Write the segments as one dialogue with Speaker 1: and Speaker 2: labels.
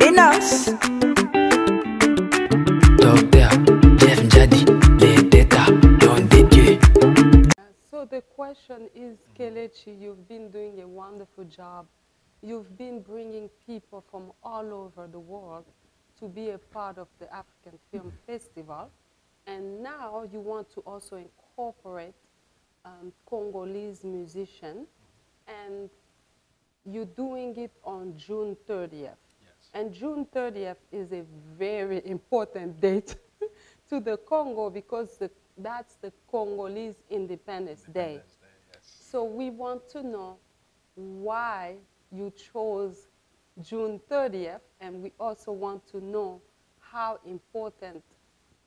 Speaker 1: Inos.
Speaker 2: Docteur Jeff Njadi, les d'état, don de Dieu.
Speaker 3: So the question is, Kelechi, you've been doing a wonderful job. You've been bringing people from all over the world to be a part of the African Film Festival. And now you want to also incorporate um, Congolese musician, And you're doing it on June 30th. Yes. And June 30th is a very important date to the Congo because the, that's the Congolese Independence, Day. Day yes. So we want to know why you chose June 30th, and we also want to know how important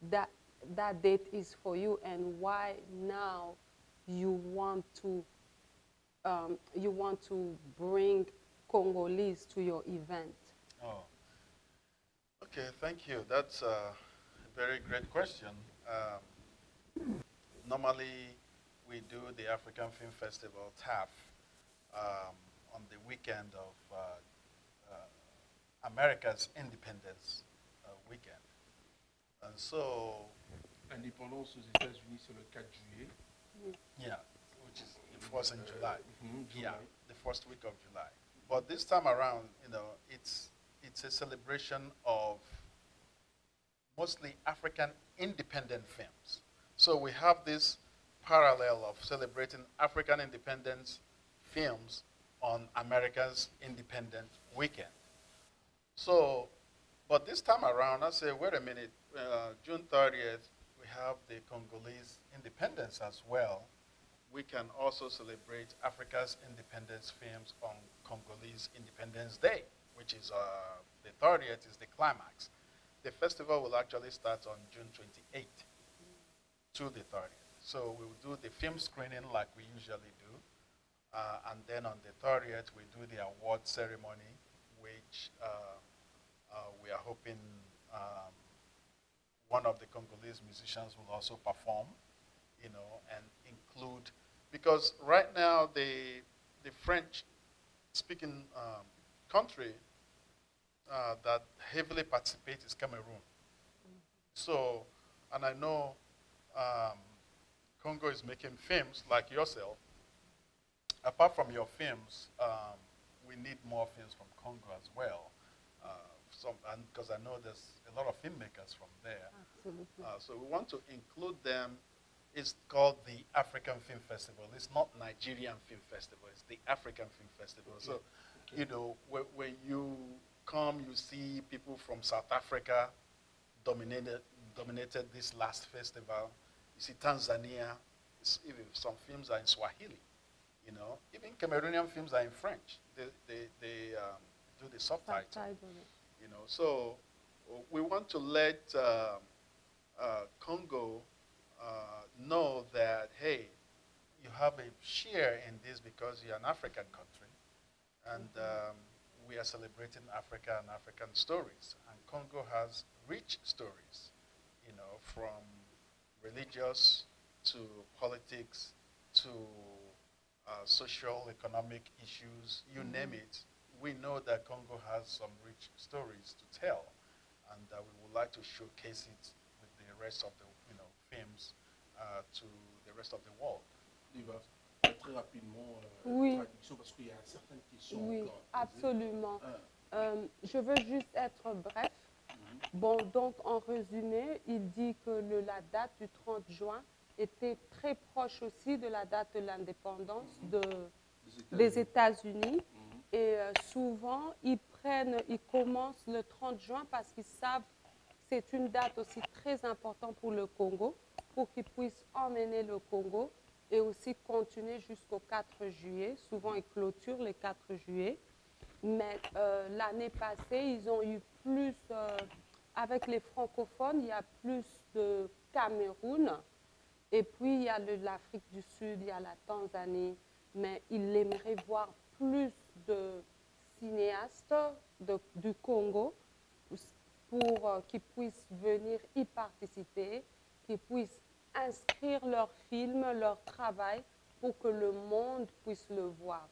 Speaker 3: that, that date is for you and why now you want to, um, you want to bring Congolese to your event.
Speaker 4: Oh, okay, thank you. That's a very great question. Um, normally, we do the African Film Festival, TAF, um, on the weekend of uh, uh, America's Independence uh, weekend. And so,
Speaker 5: Indépendance aux États-Unis, c'est le 4 juillet.
Speaker 4: Yeah, which is it was in July.
Speaker 5: Mhm,
Speaker 4: Yeah, the first week of July. But this time around, you know, it's it's a celebration of mostly African independent films. So we have this parallel of celebrating African independence films on America's Independent Weekend. So, but this time around, I say, wait a minute, uh, June 30th, we have the Congolese independence as well. We can also celebrate Africa's independence films on Congolese Independence Day, which is uh, the 30th is the climax. The festival will actually start on June 28th to the 30th. So we will do the film screening like we usually do. Uh, and then on the 30th, we do the award ceremony, which uh, uh, we are hoping um, one of the Congolese musicians will also perform, you know, and include, because right now the, the French-speaking um, country uh, that heavily participates is Cameroon. So, and I know um, Congo is making films like yourself. Apart from your films, um, we need more films from Congo as well. Some, and because I know there's a lot of filmmakers from there.
Speaker 3: Absolutely.
Speaker 4: Uh, so we want to include them. It's called the African Film Festival. It's not Nigerian Film Festival. It's the African Film Festival. So, you know, when, when you come, you see people from South Africa dominated dominated this last festival. You see Tanzania. Even some films are in Swahili. You know, even Cameroonian films are in French. They they, they um, do the subtitles
Speaker 3: Subtitle.
Speaker 4: You know. So uh, we want to let um, uh, Congo uh, know that hey, you have a share in this because you're an African country, and um, we are celebrating Africa and African stories. And Congo has rich stories, you know, from religious to politics to uh, social, economic issues, you name it. We know that Congo has some rich stories to tell, and uh, we would like to showcase it with the rest of the you know films uh, to the rest of the world.
Speaker 5: Il va très rapidement euh,
Speaker 3: Oui.
Speaker 5: parce qu'il y a certaines questions
Speaker 3: Oui,
Speaker 5: encore
Speaker 3: absolument.
Speaker 5: Ah,
Speaker 3: Euh, je veux juste être bref. Bon, donc en résumé, il dit que le- la date du 30 juin était très proche aussi de la date de l'indépendance de- des États-Unis. Et euh, souvent, ils prennent, ils commencent le 30 juin parce qu'ils savent que c'est une date aussi très importante pour le Congo, pour qu'ils puissent emmener le Congo et aussi continuer jusqu'au 4 juillet. Souvent, ils clôturent le 4 juillet. Mais euh, l'année passée, ils ont eu plus, euh, avec les francophones, il y a plus de Cameroun. Et puis, il y a l'Afrique du Sud, il y a la Tanzanie. Mais il aimerait voir plus de cinéastes de- du Congo pour euh, qu'ils puissent venir y participer, qu'ils puissent inscrire leurs films, leur travail pour que le monde puisse le voir.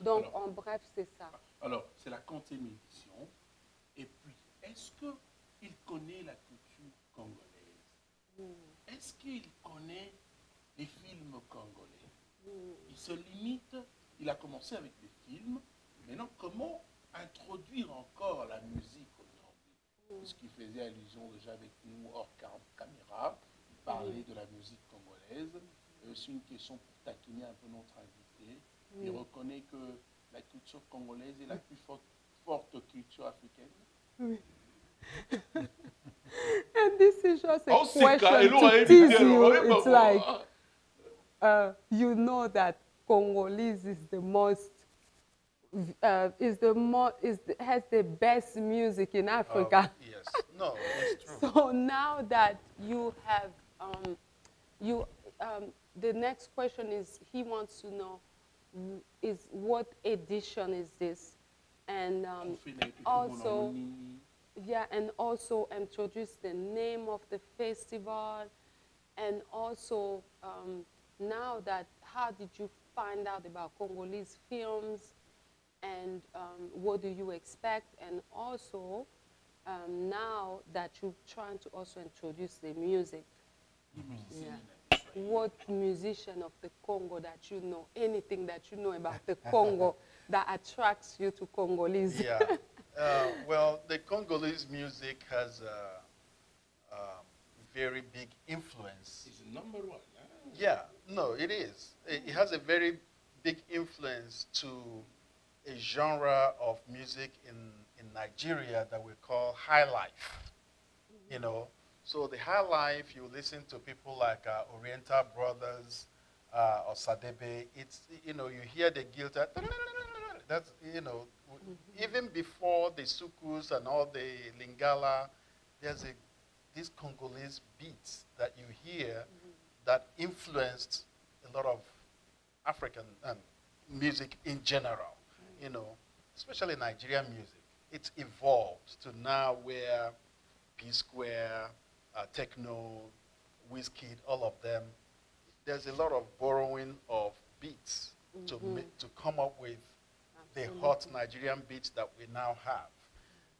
Speaker 3: Donc,
Speaker 5: Alors,
Speaker 3: en bref, c'est ça.
Speaker 5: Alors, c'est la édition. Et puis, est-ce qu'il connaît la culture congolaise?
Speaker 3: Mm.
Speaker 5: Est-ce qu'il connaît les films congolais?
Speaker 3: Mm.
Speaker 5: Il se limite, il a commencé avec des films. Maintenant, comment introduire encore la musique aujourd'hui? Puisqu'il faisait allusion déjà avec nous hors cam- caméra, il parlait de la musique congolaise. Et aussi une question pour taquiner un peu notre invité. Il
Speaker 3: Oui.
Speaker 5: reconnaît que la culture congolaise est la plus forte, forte culture africaine.
Speaker 3: And this is just a
Speaker 5: Oh, c'est
Speaker 3: question to tease you. It's
Speaker 5: voulu.
Speaker 3: like, uh, you know that Congolese is the most, uh, is the mo is the, has the best music in Africa.
Speaker 4: yes. No, it's true.
Speaker 3: So now that you have, um, you, um, the next question is, he wants to know, is what edition is this? And um, also- yeah, and also introduce the name of the festival, and also um, now that how did you find out about Congolese films, and um, what do you expect, and also um, now that you're trying to also introduce the music,
Speaker 5: Les musiciens
Speaker 3: Yeah. what musician of the Congo that you know, anything that you know about the Congo that attracts you to Congolese?
Speaker 4: yeah. Uh, well, the Congolese music has a, a very big influence.
Speaker 5: It's number one. hein?
Speaker 4: Yeah, no, it is. It, it has a very big influence to a genre of music in, in Nigeria that we call high life. You know, so the high life, you listen to people like uh, Oriental Brothers uh, or Sadebe. It's, you know, you hear the guitar. That's, you know, w- even before the soukous and all the lingala, there's a, these Congolese beats that you hear that influenced a lot of African um, music in general, you know, especially Nigerian music. It's evolved to now where P Square, uh, Tekno, Wizkid, all of them, there's a lot of borrowing of beats to, ma- to come up with the hot Nigerian beats that we now have.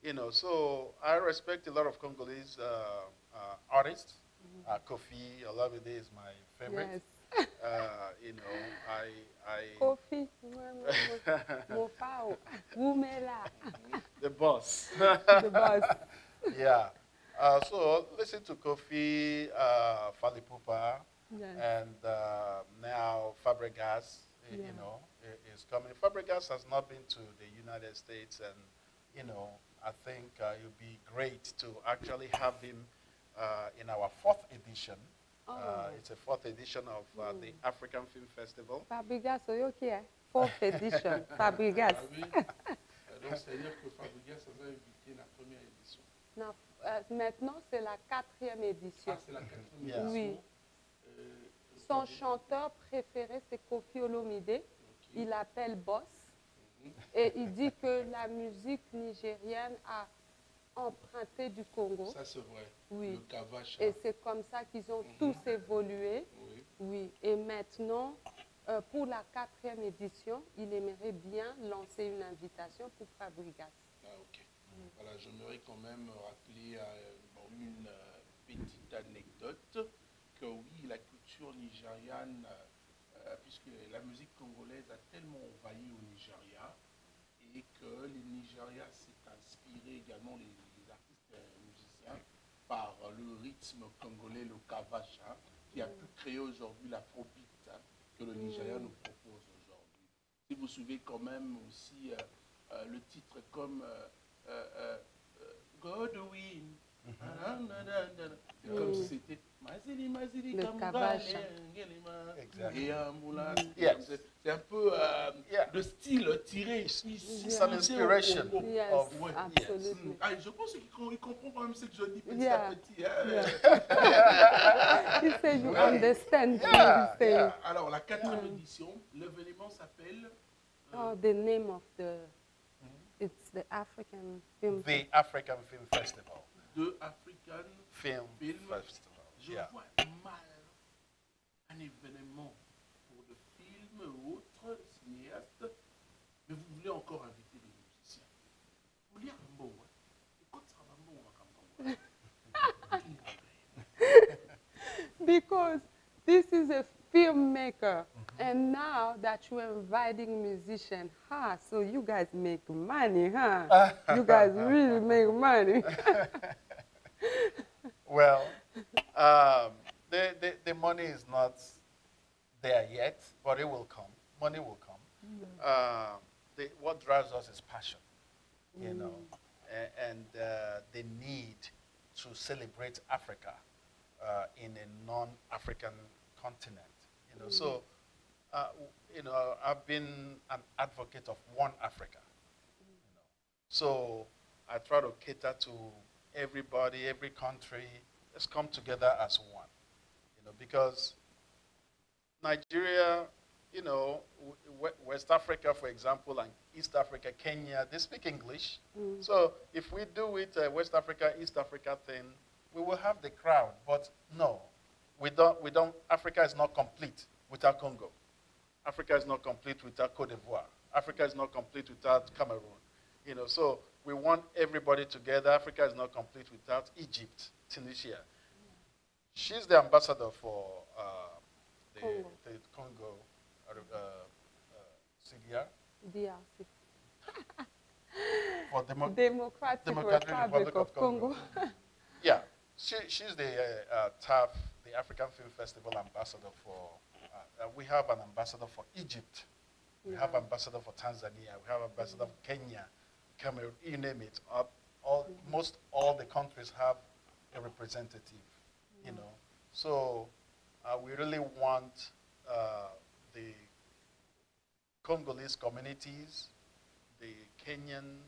Speaker 4: You know, so I respect a lot of Congolese uh, uh, artists. Uh, Koffi Olomide is my favorite.
Speaker 3: Yes.
Speaker 4: Uh, you know, I, I
Speaker 3: Koffi, Mopao, Wumela,
Speaker 4: the boss.
Speaker 3: the boss.
Speaker 4: yeah. Uh, so listen to Koffi, uh, Fally Ipupa,
Speaker 3: Yes.
Speaker 4: and uh, now Fabregas.
Speaker 3: Yeah.
Speaker 4: You know, is coming. Fabregas has not been to the United States, and you know, I think uh, it would be great to actually have him in our fourth edition. Uh,
Speaker 3: Oh.
Speaker 4: it's a fourth edition of uh, the African Film Festival.
Speaker 3: Fabregas, oyo ki eh? Fourth edition, Fabregas.
Speaker 5: Ah. Euh, Donc, c'est-à-dire que Fabregas nous a invité la première édition.
Speaker 3: Euh, maintenant, c'est la quatrième édition.
Speaker 5: Ah, c'est la quatrième
Speaker 4: Yeah.
Speaker 5: édition.
Speaker 3: Oui.
Speaker 5: Euh,
Speaker 3: Son chanteur préféré, c'est Kofi Olomide.
Speaker 5: Ok.
Speaker 3: Il l'appelle Boss.
Speaker 5: Mhm.
Speaker 3: Et il dit que la musique nigérienne a emprunté du Congo.
Speaker 5: Ça, c'est vrai.
Speaker 3: Oui.
Speaker 5: Le Kavacha.
Speaker 3: Et c'est comme ça qu'ils ont
Speaker 5: Mhm.
Speaker 3: tous évolué.
Speaker 5: Oui.
Speaker 3: Oui. Et maintenant, euh, pour la quatrième édition, il aimerait bien lancer une invitation pour Fabregas.
Speaker 5: Ah, ok. Voilà, j'aimerais quand même rappeler euh, une euh, petite anecdote que oui, la culture nigériane, puisque la musique congolaise a tellement envahi au Nigeria et que le Nigeria s'est inspiré également, les, les artistes euh, musiciens, par le rythme congolais, le kavacha, qui a pu créer aujourd'hui l'afrobeat hein, que le Nigeria nous propose aujourd'hui. Si vous suivez quand même aussi euh, euh, le titre comme euh, euh, euh, euh, Godwin, comme si c'était Mazili Mazili
Speaker 3: Le
Speaker 4: Exactly.
Speaker 5: et Amula.
Speaker 4: Yes.
Speaker 5: C'est un peu euh,
Speaker 4: Yeah.
Speaker 5: le style tiré ici.
Speaker 4: some inspiration.
Speaker 3: Yes,
Speaker 4: of-
Speaker 5: ouais,
Speaker 3: absolutely.
Speaker 5: Ah, je pense qu'il com- il comprend quand même ce que je dis petit
Speaker 3: Yeah.
Speaker 5: à petit. hein.
Speaker 3: He said you understand.
Speaker 4: Yeah.
Speaker 5: Alors, la quatrième édition, l'événement s'appelle euh,
Speaker 3: Oh, the name of the, it's the African film.
Speaker 4: The African Film Festival.
Speaker 5: The African.
Speaker 4: Film
Speaker 5: Film.
Speaker 4: Festival.
Speaker 5: Je
Speaker 4: Yeah.
Speaker 5: vois mal un événement pour le et autres cinéastes, mais vous voulez encore inviter des musiciens. Vous voulez un bon, hein? Et quand ça va bon, on va
Speaker 3: Because this is a filmmaker, mm-hmm. and now that you're inviting musicians, huh? So you guys make money, huh? you guys really make money.
Speaker 4: Well, um, the, the, the money is not there yet, but it will come. Money will come. Um, the, what drives us is passion, you know, a- and uh, the need to celebrate Africa uh, in a non-African continent. You know, so uh, you know, I've been an advocate of one Africa. You know, so I try to cater to everybody, every country. Let's come together as one. You know, because Nigeria, you know, West Africa, for example, and East Africa, Kenya, they speak English. So if we do it, uh, West Africa, East Africa thing, we will have the crowd. But no, we don't. We don't. Africa is not complete without Congo. Africa is not complete without Cote d'Ivoire. Africa is not complete without Cameroon. You know, so we want everybody together. Africa is not complete without Egypt, Tunisia. She's the ambassador for uh, the
Speaker 3: Congo.
Speaker 4: the Congo, uh, uh, CDR, for demo-
Speaker 3: Democratic,
Speaker 4: Democratic
Speaker 3: Republic,
Speaker 4: Republic
Speaker 3: of
Speaker 4: of Congo.
Speaker 3: Congo.
Speaker 4: Yeah, she, she's the uh, uh, TAF, the African Film Festival ambassador for. Uh, uh, we have an ambassador for Egypt. We have
Speaker 3: Yeah.
Speaker 4: ambassador for Tanzania. We have ambassador for Kenya, Cameroon. You name it. Uh, all most all the countries have a representative. You know, so uh, we really want uh, the Congolese communities, the Kenyan,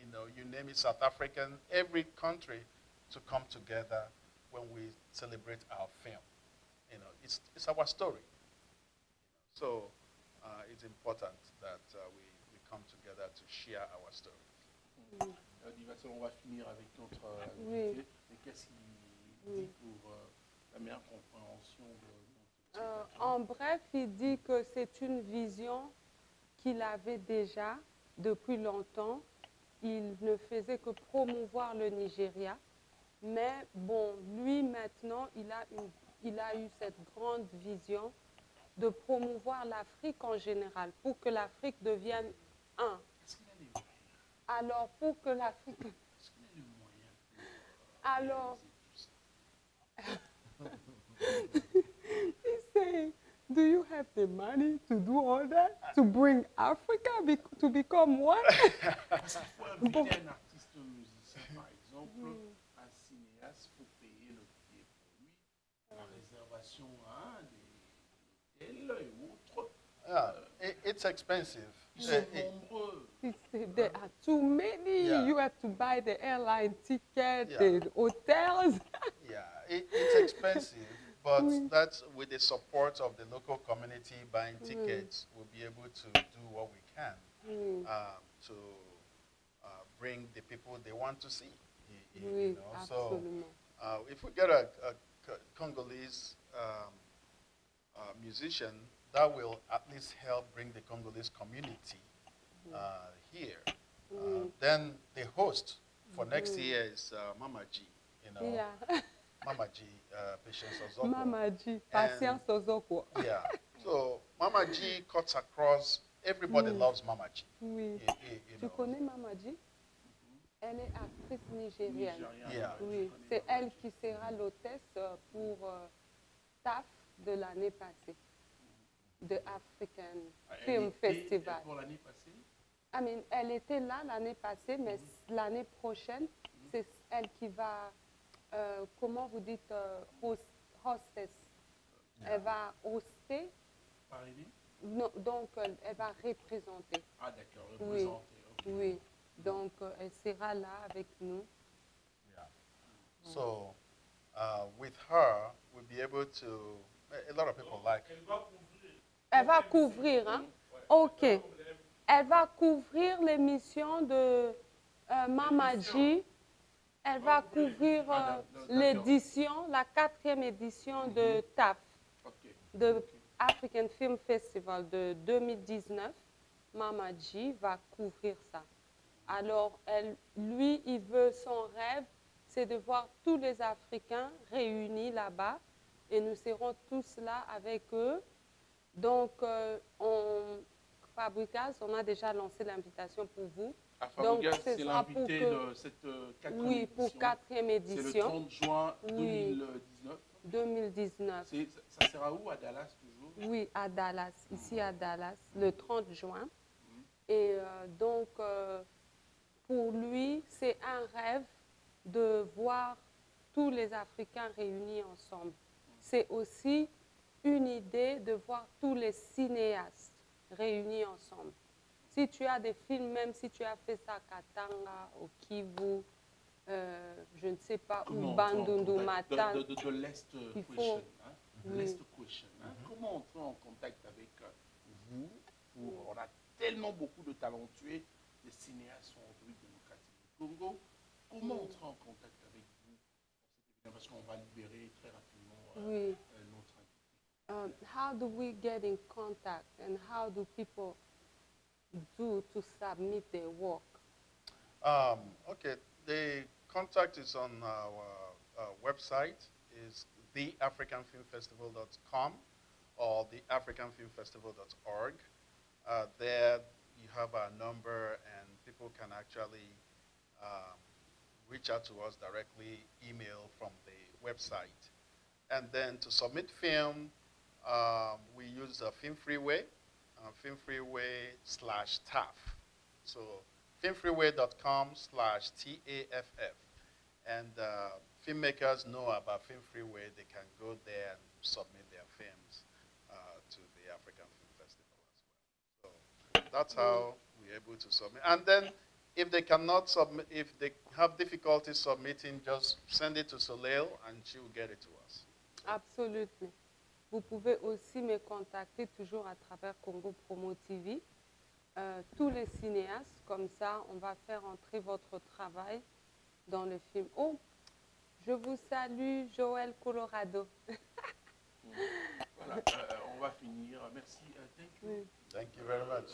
Speaker 4: you know, you name it, South African, every country to come together when we celebrate our film. You know, it's, it's our story. So uh, it's important that uh, we come together to share our story.
Speaker 5: Euh, on va finir avec notre euh, invité. Et qu'est-ce qu'il dit pour euh, la meilleure compréhension de
Speaker 3: en bref, il dit que c'est une vision qu'il avait déjà depuis longtemps. Il ne faisait que promouvoir le Nigeria. Mais bon, lui maintenant, il a, une- il a eu cette grande vision de promouvoir l'Afrique en général, pour que l'Afrique devienne un.
Speaker 5: Est-ce qu'il a les moyens
Speaker 3: Alors, pour que l'Afrique...
Speaker 5: Est-ce qu'il a les moyens pour
Speaker 3: Alors,
Speaker 5: réaliser tout
Speaker 3: He's saying, do you have the money to do all that? To bring Africa be- to become one?
Speaker 5: Parce qu'il faut inviter
Speaker 3: Bon.
Speaker 5: un artiste musicien, par exemple, un cinéaste, il faut payer le billet pour lui, la réservation hein, des hôtels et autres.
Speaker 4: Yeah, it, it's expensive.
Speaker 5: Ils sont
Speaker 4: it-
Speaker 5: nombreux.
Speaker 3: He said, there are too many.
Speaker 4: Yeah.
Speaker 3: You have to buy the airline ticket,
Speaker 4: Yeah.
Speaker 3: the hotels.
Speaker 4: Yeah, it, it's expensive, but that's with the support of the local community buying tickets, we'll be able to do what we can
Speaker 3: Mm,
Speaker 4: um, to uh, bring the people they want to see. y- y- you
Speaker 3: oui,
Speaker 4: know. So uh, if we get a, a Congolese um, uh, musician, that will at least help bring the Congolese community uh, here. Uh, then the host for next year is uh, Mama G. You know,
Speaker 3: Yeah.
Speaker 4: Mama G, uh, Patience Ozokwor.
Speaker 3: Mama G, Patience Ozokwor.
Speaker 4: Yeah. So Mama G cuts across. Everybody loves Mama G.
Speaker 3: Oui.
Speaker 4: You, you- you
Speaker 3: Tu
Speaker 4: know.
Speaker 3: connais Mama G? Elle est actrice nigérienne.
Speaker 4: Yeah.
Speaker 3: Oui, c'est elle qui sera l'hôtesse pour euh, TAF de l'année passée, de African
Speaker 5: Elle
Speaker 3: Film
Speaker 5: était
Speaker 3: Festival.
Speaker 5: Pour l'année passée,
Speaker 3: I mean, elle était là l'année passée, mais l'année prochaine, c'est elle qui va, euh, comment vous dites, euh, host- hostess. Elle va hoster,
Speaker 5: parrainée
Speaker 3: non, donc euh, elle va représenter.
Speaker 5: Ah d'accord,
Speaker 3: Oui.
Speaker 5: représentée. ok.
Speaker 3: Oui, donc euh, elle sera là avec nous.
Speaker 4: Yeah. So uh, with her, we'll be able to. A lot of people like.
Speaker 3: Elle va couvrir, hein? OK. Elle va couvrir l'émission de euh, Mama G. Elle va couvrir euh, l'édition, la quatrième édition de TAF,
Speaker 5: Ok.
Speaker 3: de African Film Festival de 2019, Mamaji va couvrir ça. Alors, elle, lui, il veut, son rêve, c'est de voir tous les Africains réunis là-bas et nous serons tous là avec eux. Donc, euh, on, Fabricas, on a déjà lancé l'invitation pour vous.
Speaker 5: À
Speaker 3: Donc,
Speaker 5: Fabregas,
Speaker 3: ce
Speaker 5: c'est
Speaker 3: pour
Speaker 5: l'invité
Speaker 3: que-
Speaker 5: de cette euh, quatrième
Speaker 3: Oui, pour
Speaker 5: édition.
Speaker 3: quatrième
Speaker 5: C'est le
Speaker 3: édition
Speaker 5: 30 juin
Speaker 3: Oui.
Speaker 5: 2019.
Speaker 3: 2019.
Speaker 5: C'est- Ça sera où? À Dallas toujours?
Speaker 3: Oui, à Dallas, ici à Dallas, le 30 juin. Et euh, donc, euh, pour lui, c'est un rêve de voir tous les Africains réunis ensemble. C'est aussi une idée de voir tous les cinéastes réunis ensemble. Si tu as des films, même si tu as fait ça à Katanga, au Kivu, euh, je ne sais pas, ou Bandundu
Speaker 5: contact de- De, de, de l'Est Question. hein.
Speaker 3: Oui.
Speaker 5: Question. hein. Comment entrer en contact avec euh, vous pour, On a tellement beaucoup de talentueux, des cinéastes en République démocratique du Congo. Comment entrer en contact avec vous? Parce qu'on va libérer très rapidement euh,
Speaker 3: oui.
Speaker 5: euh.
Speaker 3: Um, how do we get in contact and how do people do to submit their work?
Speaker 4: Um, okay, the contact is on our uh, website is theafricanfilmfestival.com or theafricanfilmfestival.org. Uh, there you have our number and people can actually um, reach out to us directly, email from the website. And then to submit film, um, we use a Film Freeway, uh, Film Freeway slash TAF. So filmfreeway.com slash T-A-F-F. And uh, filmmakers know about Film Freeway. They can go there and submit their films uh, to the African Film Festival as well. So that's how we're able to submit. And then if they cannot submit, if they have difficulty submitting, just send it to Soleil and she will get it to us.
Speaker 3: Absolutely. Vous pouvez aussi me contacter toujours à travers Congo Promo TV. Euh, tous les cinéastes, comme ça, on va faire entrer votre travail dans le film. Oh, je vous salue, Joël Colorado.
Speaker 5: Voilà, euh, on va finir. Merci. euh, thank you.
Speaker 4: Thank you very much.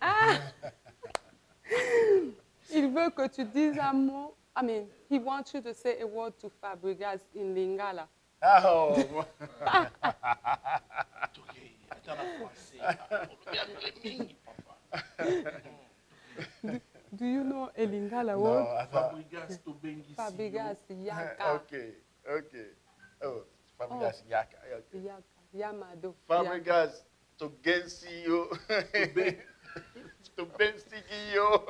Speaker 5: Ah.
Speaker 3: Il veut que tu dises un mot. I mean, he wants you to say a word to Fabregas in Lingala.
Speaker 4: Oh,
Speaker 5: Toke, hata na français. Ongea vile mingi, papa.
Speaker 3: Do you know a Lingala
Speaker 4: no,
Speaker 3: word?
Speaker 4: I thought,
Speaker 5: Fabregas Tobengi
Speaker 3: Fabregas, Yaka.
Speaker 4: okay, okay. Oh, Fabregas oh. Yaka. Okay.
Speaker 3: Yaka, Yamado.
Speaker 4: Fabregas to Gensio. to Benstigio.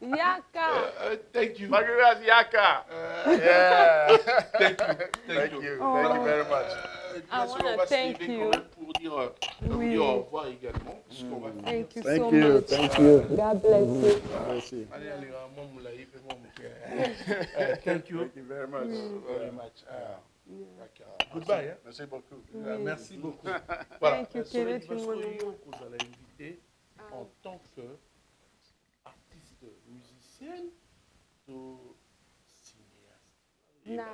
Speaker 3: Yaka.
Speaker 5: Uh, thank you.
Speaker 4: Fabregas Yaka.
Speaker 5: Uh,
Speaker 4: Yeah.
Speaker 5: Thank you.
Speaker 4: Thank
Speaker 5: you.
Speaker 4: you.
Speaker 3: Oh.
Speaker 4: Thank you very much.
Speaker 3: I wanna
Speaker 5: on va se
Speaker 3: thank you.
Speaker 5: pour dire,
Speaker 3: Oui.
Speaker 5: dire au revoir également. puisqu'on.
Speaker 3: Thank you
Speaker 4: Thank
Speaker 3: so
Speaker 4: you.
Speaker 3: much.
Speaker 4: Thank you.
Speaker 3: God bless you.
Speaker 4: Bless you.
Speaker 5: Allez, allez, moi, Moulaye, fais-moi mon. Euh, Thank you
Speaker 4: Thank you very much.
Speaker 5: very much. Uh,
Speaker 3: Yeah.
Speaker 5: d'accord. Goodbye. hein.
Speaker 4: Merci beaucoup.
Speaker 5: Merci beaucoup.
Speaker 3: Thank you,
Speaker 5: Soleil
Speaker 3: Kenneth
Speaker 5: Basco,
Speaker 3: Nwonwo.
Speaker 5: yo, kozala invité
Speaker 3: Ah.
Speaker 5: en tant qu'artiste musicienne, to cinéaste.
Speaker 3: Na,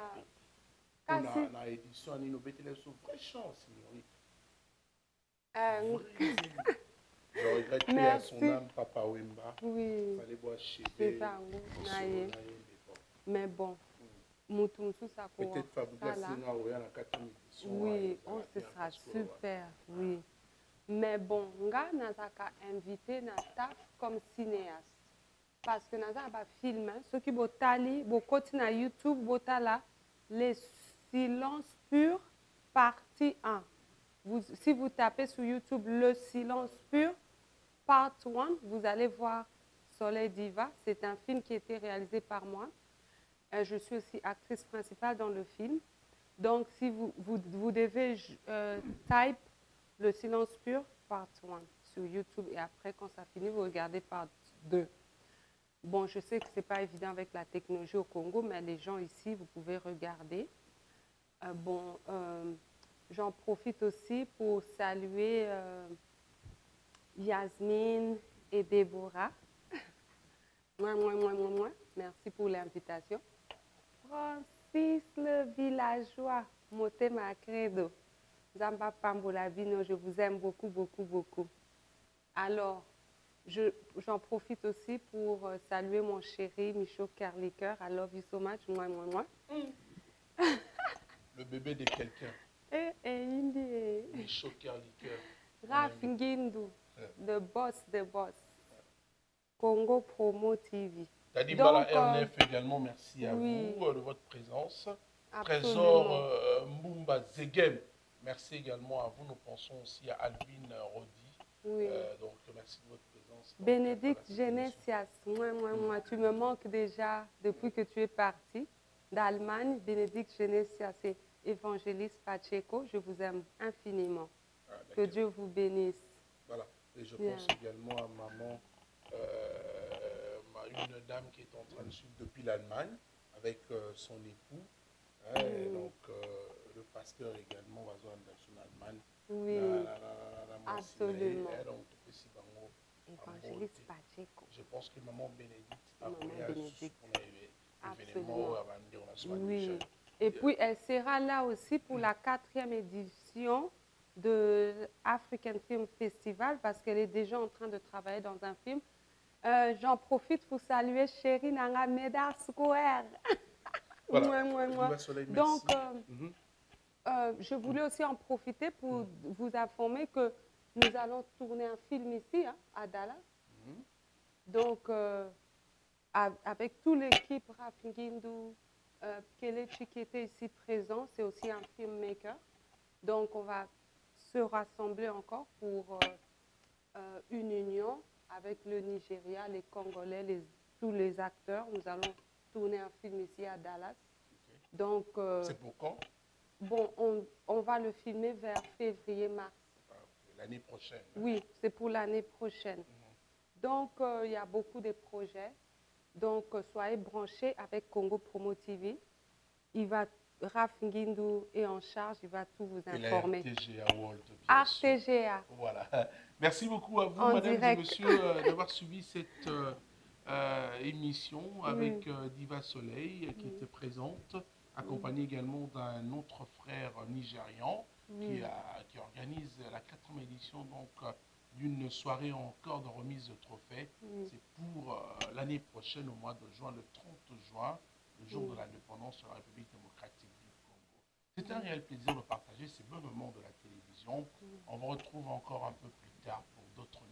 Speaker 3: kasi,
Speaker 5: na, na edisyon ni nou bete le
Speaker 3: sou
Speaker 5: Je regrette à
Speaker 3: hein,
Speaker 5: son âme, Papa Wemba.
Speaker 3: Oui.
Speaker 5: Fallait boire chez
Speaker 3: lui. C'est ça, oui. Mais bon. Mm.
Speaker 5: Peut-être
Speaker 3: Fabou
Speaker 5: Gassina, on a 4 éditions.
Speaker 3: Oui,
Speaker 5: on
Speaker 3: oh,
Speaker 5: se
Speaker 3: sera super, oui mais bon nga nazalaka invité na comme cinéaste. Parce que naza na bafilme hein. soki botali bokoti na youtube botala les silences purs partie 1 vous, si vous tapez sur youtube le silence pur part 1 vous allez voir Soleil Diva. C'est un film qui a été réalisé par moi. Euh, je suis aussi actrice principale dans le film. Donc, si vous, vous, vous devez euh, type le silence pur, part 1 sur YouTube et après, quand ça finit, vous regardez part 2. Bon, je sais que ce n'est pas évident avec la technologie au Congo, mais les gens ici, vous pouvez regarder. Euh, bon, euh, j'en profite aussi pour saluer euh, Yasmine et Déborah. Moi, moi, moi, moi, moi. Merci pour l'invitation. Francis le villageois, Motema Credo. Zamba Pambola je vous aime beaucoup, beaucoup, beaucoup. Alors, je- j'en profite aussi pour euh, saluer mon chéri Michaud Carliqueur. I love you so much. Moi, moi, moi.
Speaker 5: Le bébé de quelqu'un,
Speaker 3: Eh, eh, Indi.
Speaker 5: liqueurs.
Speaker 3: Raf. Ngindu, the boss, the boss. Congo Promo TV.
Speaker 5: Dadi
Speaker 3: Donc,
Speaker 5: Bala
Speaker 3: euh,
Speaker 5: RNF également, merci à
Speaker 3: oui.
Speaker 5: vous euh, de votre présence.
Speaker 3: Absolument.
Speaker 5: Trésor euh, Mbumba Zegem, merci également à vous. Nous pensons aussi à Alvin Rodi.
Speaker 3: Oui.
Speaker 5: Euh, donc, merci de votre présence.
Speaker 3: Bénédicte. Genesias, moi, moi, moi, tu me manques déjà depuis que tu es parti d'Allemagne. Bénédicte Genesias et Évangéliste Pacheco, je vous aime infiniment.
Speaker 5: Ah,
Speaker 3: Que
Speaker 5: d'accord.
Speaker 3: Dieu vous bénisse.
Speaker 5: Voilà. Et je pense également à maman, euh, une dame qui est en train de suivre depuis l'Allemagne avec euh, son époux. hein, et
Speaker 3: Mm.
Speaker 5: donc, le pasteur également, Vazo Anderson Allemagne.
Speaker 3: Oui, Absolument. Évangéliste.
Speaker 5: Je pense que maman Bénédicte a
Speaker 3: Maman Bénédicte. Absolument. Oui. Et puis, elle sera là aussi pour la quatrième édition de African Film Festival parce qu'elle est déjà en train de travailler dans un film. Euh, J'en profite pour saluer Chéri Nanga Meda Square.
Speaker 5: Voilà.
Speaker 3: Moi, moi, moi.
Speaker 5: Soleil.
Speaker 3: Donc, euh,
Speaker 5: Mhm.
Speaker 3: Euh, je voulais aussi en profiter pour vous informer que nous allons tourner un film ici, hein, à Dallas.
Speaker 5: Mhm.
Speaker 3: Donc, euh, avec toute l'équipe Rafingindu, euh, Kelechi qui était ici présent, c'est aussi un filmmaker. Donc, on va se rassembler encore pour euh, une union avec le Nigeria, les Congolais, les- tous les acteurs. Nous allons tourner un film ici à Dallas. Donc,
Speaker 5: C'est pour quand?
Speaker 3: Bon, on, on va le filmer vers février-mars.
Speaker 5: Ah, L'année prochaine.
Speaker 3: Oui, c'est pour l'année prochaine. Donc, euh, il y a beaucoup de projets. Donc, euh, soyez branchés avec Congo Promo TV. Il va, Raf Ngindu est en charge, il va tout vous
Speaker 5: Et la
Speaker 3: informer.
Speaker 5: RTGA World, bien sûr.
Speaker 3: RTGA.
Speaker 5: Voilà. Merci beaucoup à vous,
Speaker 3: En direct.
Speaker 5: et messieurs, euh, d'avoir suivi cette émission avec Diva Soleil qui était présente, accompagnée également d'un autre frère nigérian
Speaker 3: Oui.
Speaker 5: qui, a- qui organise la quatrième édition donc euh, d'une soirée encore de remise de trophées.
Speaker 3: Oui.
Speaker 5: C'est pour euh, l'année prochaine, au mois de juin, le 30 juin, le jour
Speaker 3: Oui.
Speaker 5: de l'indépendance de la République démocratique du Congo. C'est un réel plaisir de partager ces beaux moments de la télévision. On vous retrouve encore un peu plus tard pour d'autres